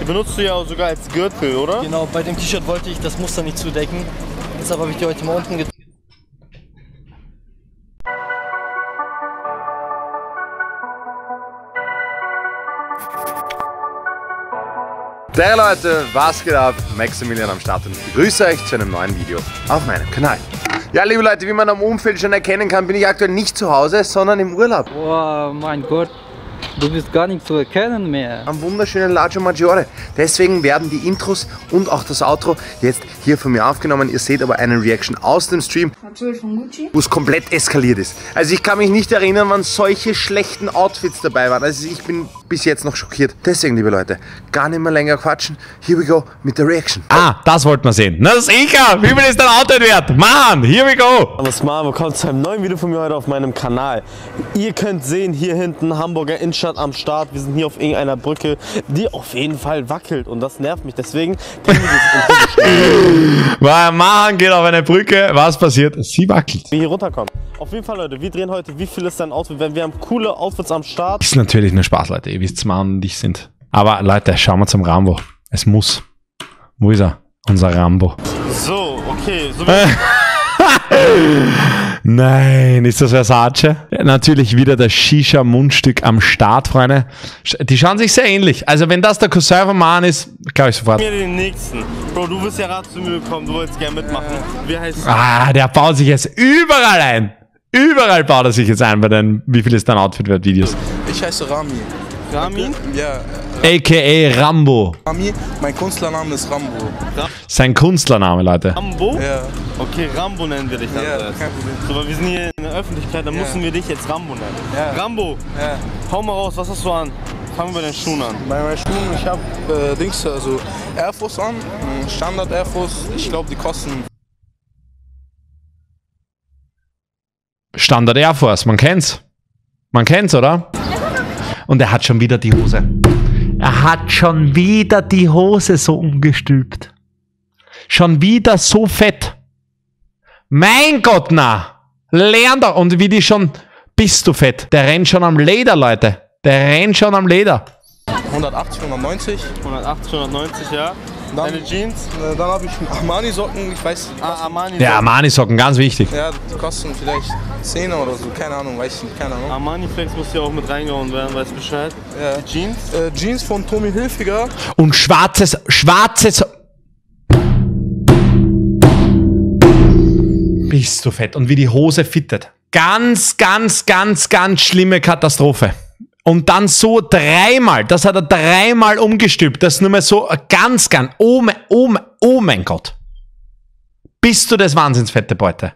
Die benutzt du ja auch sogar als Gürtel, oder? Genau, bei dem T-Shirt wollte ich das Muster nicht zudecken. Deshalb habe ich die heute mal unten gezogen. Der Leute, was geht ab? Maximilian am Start und ich begrüße euch zu einem neuen Video auf meinem Kanal. Ja, liebe Leute, wie man am Umfeld schon erkennen kann, bin ich aktuell nicht zu Hause, sondern im Urlaub. Oh mein Gott, du bist gar nicht zu erkennen mehr. Am wunderschönen Lago Maggiore. Deswegen werden die Intros und auch das Outro jetzt hier von mir aufgenommen. Ihr seht aber eine Reaction aus dem Stream, Natürlich von Gucci. wo es komplett eskaliert ist. Also ich kann mich nicht erinnern, wann solche schlechten Outfits dabei waren. Also ich bin bis jetzt noch schockiert. Deswegen, liebe Leute, gar nicht mehr länger quatschen. Here we go mit der Reaction. Ah, das wollten wir sehen. Na sicher, wie viel ist dein Auto wert? Mann, here we go. Was mal, willkommen zu einem neuen Video von mir heute auf meinem Kanal. Ihr könnt sehen, hier hinten Hamburger Innenstadt am Start. Wir sind hier auf irgendeiner Brücke, die auf jeden Fall wackelt und das nervt mich. Deswegen das Mann geht auf eine Brücke. Was passiert? Sie wackelt. wie hier runterkommen. Auf jeden Fall, Leute, wir drehen heute, wie viel ist dein Outfit? Wir haben coole Outfits am Start. Ist natürlich nur Spaß, Leute. Ihr wisst, Mann und ich sind. Aber Leute, schauen wir zum Rambo. Es muss. Wo ist er? Unser Rambo. So, okay. So Nein, ist das Versace? Natürlich wieder das Shisha-Mundstück am Start, Freunde. Die schauen sich sehr ähnlich. Also wenn das der Cousin von Mann ist, glaube ich sofort. mir den nächsten. Bro, du bist ja gerade zu mir gekommen, du wolltest gerne mitmachen. Wie heißt? Ah, der baut sich jetzt überall ein. Überall baut er sich jetzt ein bei den Wie viel ist dein Outfit wert Videos. Ich heiße Rami. Ramin? Ja, AKA Rambo. Rami. Mein Künstlername ist Rambo. Sein Künstlername, Leute. Rambo? Ja, Okay, Rambo nennen wir dich dann. ja, kein Problem. So, weil wir sind hier in der Öffentlichkeit, dann müssen wir dich jetzt Rambo nennen. Ja. Rambo, Ja. hau mal raus, was hast du an? Fangen wir bei den Schuhen an. Bei meinen Schuhen, ich habe äh, Dings, also Air Force an, äh, Standard Air Force. Ich glaube, die kosten Standard Air Force, man kennt's. Man kennt's, oder? Und er hat schon wieder die Hose. Er hat schon wieder die Hose so umgestülpt. Schon wieder so fett. Mein Gott, na. Lern doch. Und wie die schon, bist du fett. Der rennt schon am Leder, Leute. Der rennt schon am Leder. 180, 190. 180, 190, ja. Dann, Deine Jeans? äh, dann habe ich Armani-Socken, ich weiß nicht. Ah, Armani. Der Armani-Socken, ganz wichtig. Ja, die kosten vielleicht 10 oder so, keine Ahnung, weiß ich nicht, keine Ahnung. Armani Flex muss ja auch mit reingehauen werden, weißt Bescheid. Ja. Die Jeans? Äh, Jeans von Tommy Hilfiger. Und schwarzes, schwarzes. Bist du fett. Und wie die Hose fittet. Ganz, ganz, ganz, ganz schlimme Katastrophe. Und dann so dreimal, das hat er dreimal umgestülpt. Das nur mal so ganz, ganz, oh mein, oh mein, oh mein Gott. Bist du das Wahnsinnsfette Beute?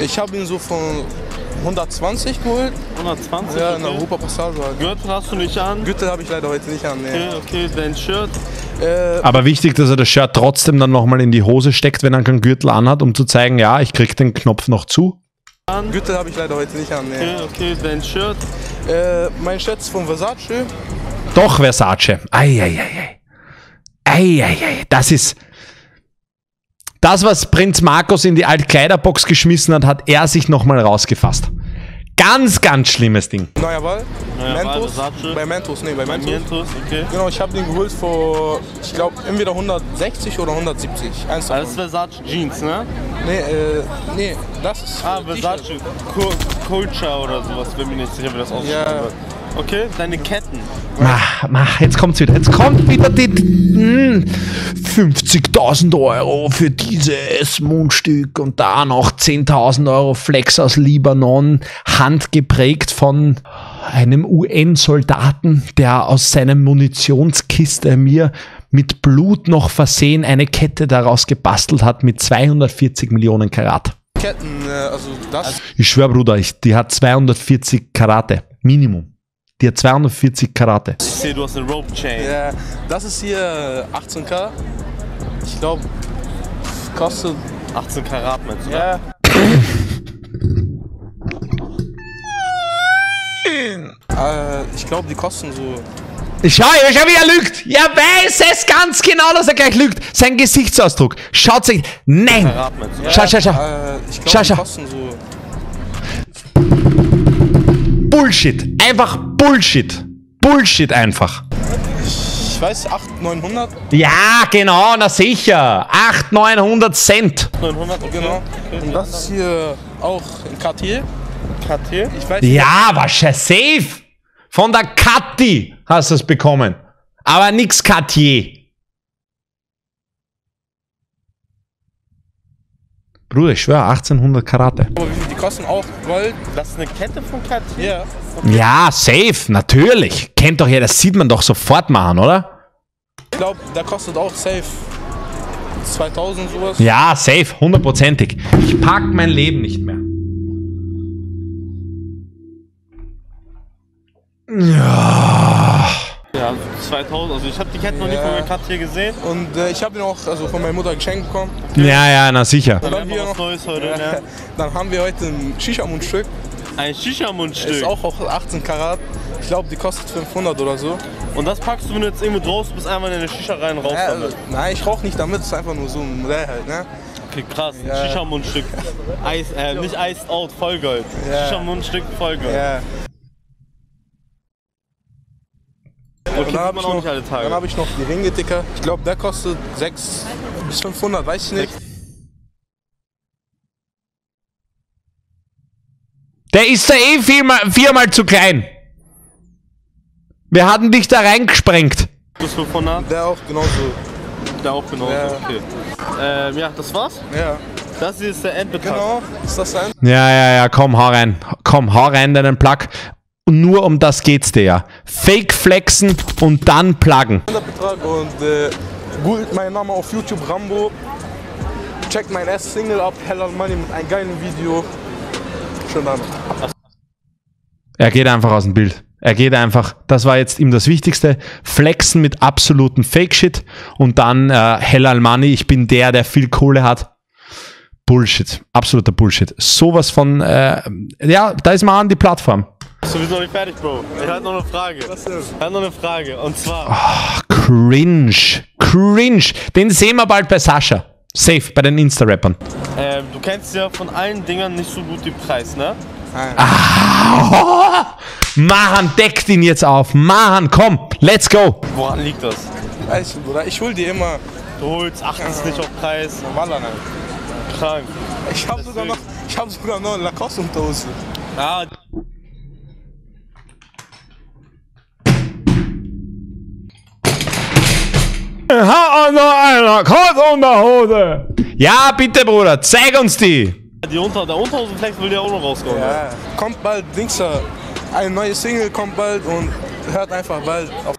Ich habe ihn so von 120 geholt. 120? Ja, in der okay. Europa Passage. Gürtel hast du nicht an? Gürtel habe ich leider heute nicht an. Nee. Okay, okay, dein Shirt. Äh, Aber wichtig, dass er das Shirt trotzdem dann nochmal in die Hose steckt, wenn er keinen Gürtel anhat, um zu zeigen, ja, ich krieg den Knopf noch zu. Gürtel habe ich leider heute nicht an. Nee. Okay, okay, dein Shirt. Äh, mein Shirt ist von Versace. Doch, Versace. Eieiei. Eieiei. Das ist. Das, was Prinz Markus in die Altkleiderbox geschmissen hat, hat er sich nochmal rausgefasst. Ganz, ganz schlimmes Ding. Neuer Wahl. Neuer Mentos. Versace. Bei Mentos, nee, bei Bei Mentos. Okay. Genau, ich habe den geholt vor, ich glaube, entweder 160 oder 170. Eins Das ist. Versace Jeans, ne? Nee, äh, nee, das ist. Ah. Versace Cul- Culture oder sowas, bin mir nicht sicher, wie das aussieht. Ja. Okay, deine Ketten. Mach, mach, jetzt kommt's wieder. Jetzt kommt wieder die mm, 50.000 Euro für dieses Mundstück und da noch 10.000 Euro Flex aus Libanon, handgeprägt von einem UN-Soldaten, der aus seiner Munitionskiste mir mit Blut noch versehen eine Kette daraus gebastelt hat mit 240 Millionen Karat. Ketten, äh, also das. Ich schwör, Bruder, ich, die hat 240 Karate. Minimum. Die hat 240 Karate. Ich sehe, du hast eine Rope Chain. Ja, das ist hier äh, 18k. Ich glaube, kostet. 18 Karat meinst du? ne? Ja. äh, ich glaube, die kosten so. Schau, schau, wie er lügt. Er weiß es ganz genau, dass er gleich lügt. Sein Gesichtsausdruck. Schaut sich. Nein. Schau, schau, schau. Äh, ich Schau, glaube, schau. die kosten so. Bullshit. Einfach Bullshit. Bullshit einfach. Ich weiß, 800, 900. Ja, genau, na sicher. 800, 900 Cent. 900, okay. Genau. Und das ist hier auch in Cartier. Cartier. Ich weiß nicht, Ja, war schon safe. Von der Kathi hast du es bekommen. Aber nix Cartier. Bruder, ich schwöre, 1800 Karate. aber wie viel die kosten auch Gold. Das ist eine Kette von Cartier. Ja. Ja, safe, natürlich. Kennt doch jeder, das sieht man doch sofort machen, oder? Ich glaube, der kostet auch safe 2000 sowas. Ja, safe, hundertprozentig. Ich pack mein Leben nicht mehr. Ja. Ja, 2000. Also ich habe die Kette noch nie Ja. von Cartier gesehen. Und äh, ich habe ihn auch also von meiner Mutter geschenkt bekommen. Ja, ja, na sicher. Dann, hier was noch, Neues heute, ne? dann haben wir heute ein Shisha-Mundstück. Ein Shisha-Mundstück. Ist auch auf 18 Karat. Ich glaube, die kostet 500 oder so. Und das packst du, wenn du jetzt irgendwo draußen bist, einmal in eine Shisha rein raus Ja, damit. nein, ich rauche nicht damit, es ist einfach nur so ein Modell halt, ne? Okay, krass. Ein Ja. Shisha-Mundstück. Eis, äh, nicht Iced Out, Vollgold. Ja. Shisha-Mundstück, Vollgold. Ja. Okay, dann habe ich, noch- dann hab ich noch die Ringe, Dicker. Ich glaube, der kostet 6 bis 500, weiß ich nicht. Der ist da eh viermal, viermal zu klein. Wir hatten dich da reingesprengt. Das 500, Der auch genauso. der auch genauso. Ja. Okay. Ähm, ja, das war's. Ja, Das hier ist der Endbetrag. genau. Ist das sein? Ja, ja, ja, komm, hau rein. Komm, hau rein deinen Plug. Und nur um das geht's dir ja. Fake flexen und dann pluggen. Und äh, googelt meinen Namen auf YouTube Rambo. Checkt mein erstes Single ab, Hell Money mit einem geilen Video. Schönen Abend. Er geht einfach aus dem Bild. Er geht einfach, das war jetzt ihm das Wichtigste, flexen mit absoluten Fake-Shit und dann äh, Hell Money, ich bin der, der viel Kohle hat. Bullshit, absoluter Bullshit. Sowas von, äh, ja, da ist man an die Plattform. So, wir sind noch nicht fertig, Bro. Ich hatte noch eine Frage. Was denn? Ich hatte noch eine Frage. Und zwar, Ah. Cringe, cringe. Den sehen wir bald bei Sascha. Safe, bei den Insta-Rappern. ähm, du kennst ja von allen Dingern nicht so gut die Preis, ne? Oh, Mahan, deckt ihn jetzt auf. Mahan, komm, let's go. Woran liegt das? Weiß ich, Bruder, ich hol dir immer Du holst, achtest nicht auf Preis. normaler nein. Krank. Ich habe sogar noch, ich habe sogar noch eine Lacoste Unterhose. Ah, Ha, noch einer, Kotz unter Hose. Ja, bitte, Bruder, zeig uns die. die Unter der Unterhosenflex will ja auch noch rauskommen. ne? Ja. Kommt bald, Dings da. Eine neue Single kommt bald und hört einfach bald auf.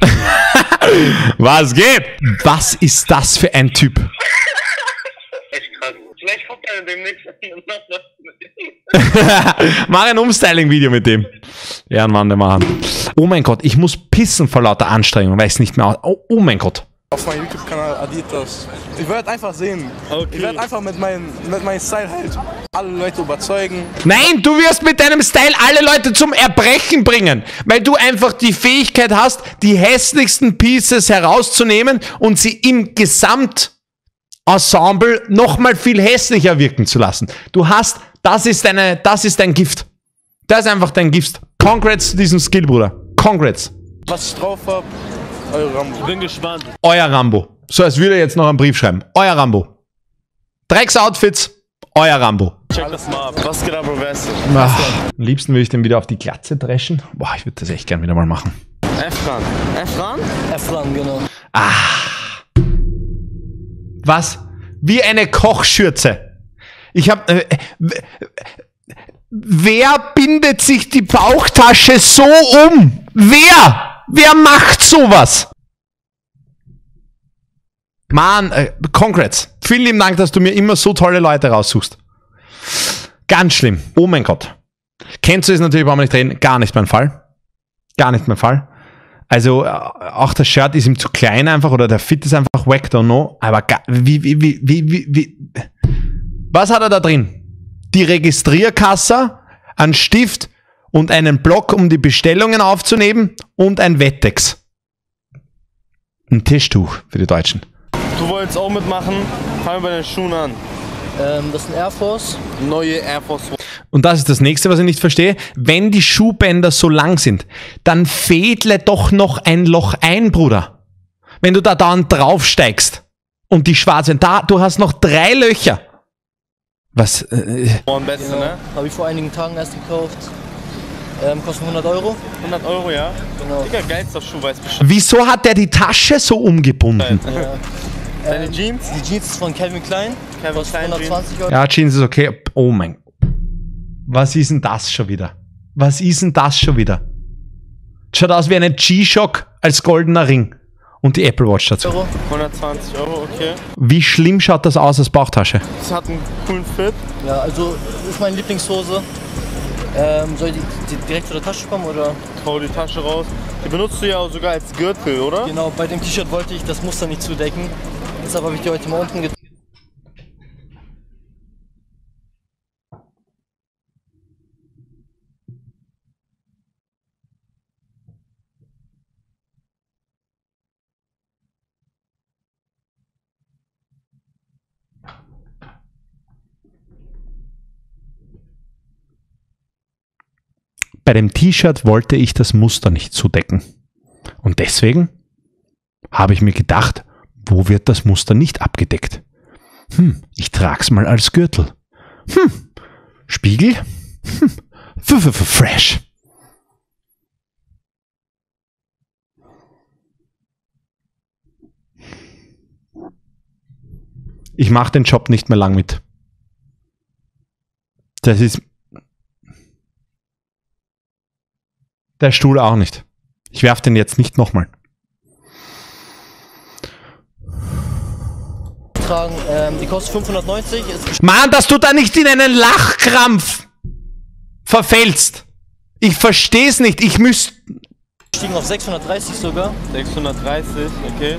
Was geht? Was ist das für ein Typ? Echt krass. Vielleicht kommt er demnächst noch was mit ihm. Mach ein Umstyling-Video mit dem. Ehrenmann, der machen. Oh mein Gott, ich muss pissen vor lauter Anstrengung, weil ich es nicht mehr aus. Oh, oh mein Gott. Auf meinem YouTube-Kanal Adidas. Ich werde einfach sehen. Okay. Ich werde einfach mit meinem mit meinem Style halt alle Leute überzeugen. Nein, du wirst mit deinem Style alle Leute zum Erbrechen bringen, weil du einfach die Fähigkeit hast, die hässlichsten Pieces herauszunehmen und sie im Gesamtensemble nochmal viel hässlicher wirken zu lassen. Du hast, das ist deine, das ist dein Gift. Das ist einfach dein Gift. Congrats zu diesem Skill, Bruder. Congrats. Was ich drauf hab, eure Rambo. Bin gespannt. Euer Rambo. So als würde er jetzt noch einen Brief schreiben. Euer Rambo. Drecks-Outfits, euer Rambo. Check das mal ab. Was geht ab? Ach, am liebsten würde ich den wieder auf die Glatze dreschen. Boah, ich würde das echt gern wieder mal machen. Efran. Efran? Efran, genau. Was? Wie eine Kochschürze. Ich hab. Äh, wer bindet sich die Bauchtasche so um? Wer? Wer macht sowas? Mann, äh. Vielen lieben Dank, dass du mir immer so tolle Leute raussuchst. Ganz schlimm. Oh mein Gott. Kennst du es natürlich, brauchen wir nicht reden. Gar nicht mein Fall. Gar nicht mein Fall. Also äh, auch das Shirt ist ihm zu klein einfach oder der Fit ist einfach wack, don't know. Aber wie, wie, wie, wie, wie, wie, was hat er da drin? Die Registrierkasse, ein Stift und einen Block, um die Bestellungen aufzunehmen und ein Wettex. Ein Tischtuch für die Deutschen. Du wolltest auch mitmachen. Fangen wir bei den Schuhen an. Ähm, das sind Air Force. Neue Air Force One. Und das ist das nächste, was ich nicht verstehe. Wenn die Schuhbänder so lang sind, dann fädle doch noch ein Loch ein, Bruder. Wenn du da dann draufsteigst und die schwarzen, da, du hast noch drei Löcher. Was, äh, One Beste, Genau. ne? Habe ich vor einigen Tagen erst gekauft. Ähm, kosten 100 Euro. 100 Euro, ja? Genau. Digga, geilster Schuh, weiß Bescheid. wieso hat der die Tasche so umgebunden? Ja. Deine Jeans? Die Jeans ist von Calvin Klein. Calvin Klein 120 Euro. Ja, Jeans ist okay. Oh mein. Was ist denn das schon wieder? Was ist denn das schon wieder? Schaut aus wie eine G-Shock als goldener Ring. Und die Apple Watch dazu. Euro. 120 Euro, okay. Wie schlimm schaut das aus als Bauchtasche? Das hat einen coolen Fit. Ja, also ist meine Lieblingshose. Ähm, soll die, die direkt zu der Tasche kommen oder? Hau die Tasche raus. Die benutzt du ja auch sogar als Gürtel, oder? Genau, bei dem T-Shirt wollte ich das Muster nicht zudecken. Deshalb habe ich die heute mal unten getragen. Bei dem T-Shirt wollte ich das Muster nicht zudecken. Und deswegen habe ich mir gedacht, wo wird das Muster nicht abgedeckt? Hm, ich trag's mal als Gürtel. Hm, Spiegel? Hm, f fresh. Ich mache den Job nicht mehr lang mit. Das ist der Stuhl auch nicht. Ich werf den jetzt nicht nochmal. Ähm, die kostet 590. Ist Mann, dass du da nicht in einen Lachkrampf verfällst. Ich versteh's nicht. Ich müsste. gestiegen auf 630 sogar. 630, okay.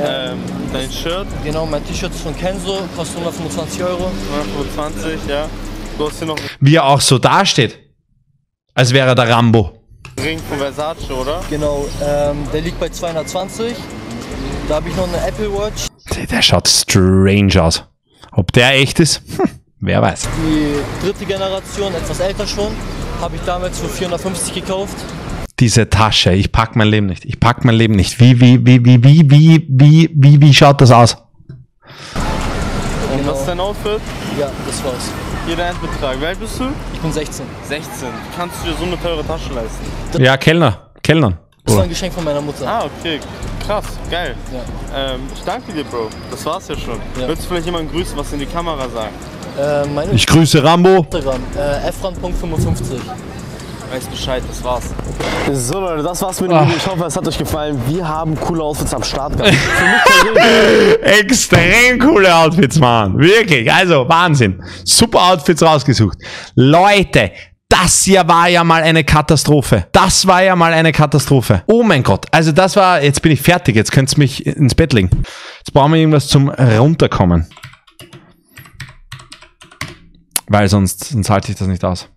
Ähm, dein Shirt, Genau, mein T-Shirt ist von Kenzo, kostet 125 Euro. 125, ja. Du hast hier noch Wie er auch so dasteht. Als wäre er der Rambo. Ring von Versace, oder? Genau, ähm, der liegt bei 220. Da habe ich noch eine Apple Watch, Der, der schaut strange aus. Ob der echt ist? Hm, wer weiß. die dritte Generation, etwas älter schon. Habe ich damals für 450 gekauft. Diese Tasche. Ich pack mein Leben nicht. Ich pack mein Leben nicht. Wie, wie, wie, wie, wie, wie, wie, wie, wie schaut das aus? Und was ist dein Outfit? Ja, das war's. Dein Endbetrag. Wie alt bist du? Ich bin 16. 16. Kannst du dir so eine teure Tasche leisten? Ja, Kellner. Kellnern. Das war ein Geschenk von meiner Mutter. Ah, okay. Krass, geil. Ja. Ähm, ich danke dir, Bro. Das war's ja schon. Ja. Willst du vielleicht jemanden grüßen, was in die Kamera sagen? Äh, Ich grüße Rambo. Instagram, äh, fran.55. Weiß Bescheid, das war's. So Leute, das war's mit dem Ah. Video. Ich hoffe, es hat euch gefallen. Wir haben coole Outfits am Start gehabt. Extrem coole Outfits, Mann. Wirklich. Also, Wahnsinn. Super Outfits rausgesucht. Leute, das hier war ja mal eine Katastrophe. Das war ja mal eine Katastrophe. Oh mein Gott. Also, das war, jetzt bin ich fertig. Jetzt könnt's mich ins Bett legen. Jetzt brauchen wir irgendwas zum Runterkommen. Weil sonst, sonst halte ich das nicht aus.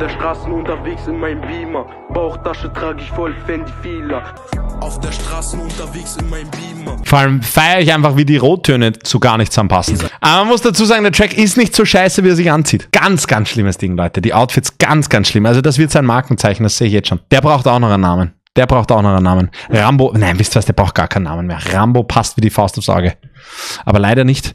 Der Straße unterwegs in meinem Beamer. Bauchtasche trage ich voll Fendi Fila. Auf der Straße unterwegs in meinem Beamer. Vor allem feiere ich einfach, wie die Rottöne zu gar nichts anpassen. Aber man muss dazu sagen, der Track ist nicht so scheiße, wie er sich anzieht. Ganz, ganz schlimmes Ding, Leute. Die Outfits ganz, ganz schlimm. Also das wird sein Markenzeichen, das sehe ich jetzt schon. Der braucht auch noch einen Namen. Der braucht auch noch einen Namen. Rambo, nein, wisst ihr was, der braucht gar keinen Namen mehr. Rambo passt wie die Faust aufs Auge. Aber leider nicht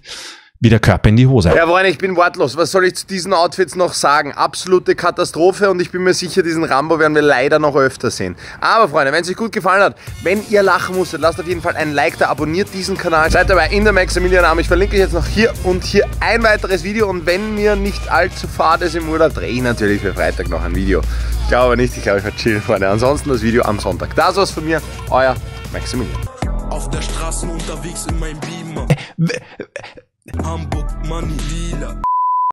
wie der Körper in die Hose. Ja, Freunde, ich bin wortlos. Was soll ich zu diesen Outfits noch sagen? Absolute Katastrophe und ich bin mir sicher, diesen Rambo werden wir leider noch öfter sehen. Aber Freunde, wenn es euch gut gefallen hat, wenn ihr lachen musstet, lasst auf jeden Fall ein Like da, abonniert diesen Kanal, seid dabei in der Maximilian Arm. Ich verlinke euch jetzt noch hier und hier ein weiteres Video und wenn mir nicht allzu fad ist im Urlaub, drehe ich natürlich für Freitag noch ein Video. Ich glaube nicht, ich glaube, ich werde chillen, Freunde. Ansonsten das Video am Sonntag. Das war's von mir, euer Maximilian. Auf der Straße unterwegs in meinem Beamer. Hamburg Manila